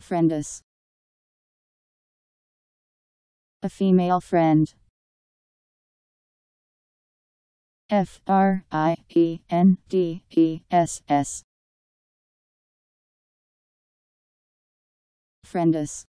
Friendus. A female friend. F R I E N D E S S. Friendess.